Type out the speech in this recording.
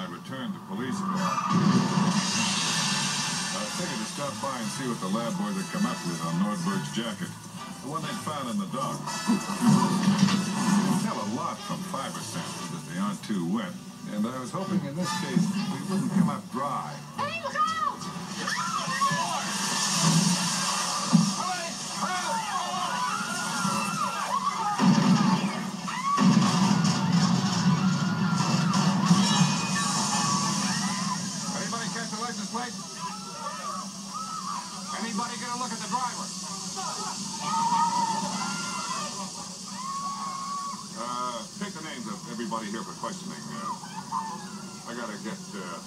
I returned the police car. I figured to stop by and see what the lab boys had come up with on Nordberg's jacket. The one they'd found in the dock. You can tell a lot from fiber samples that they aren't too wet. And I was hoping in this case plate? Anybody gonna look at the driver? Uh, take the names of everybody here for questioning. Uh, I gotta get uh,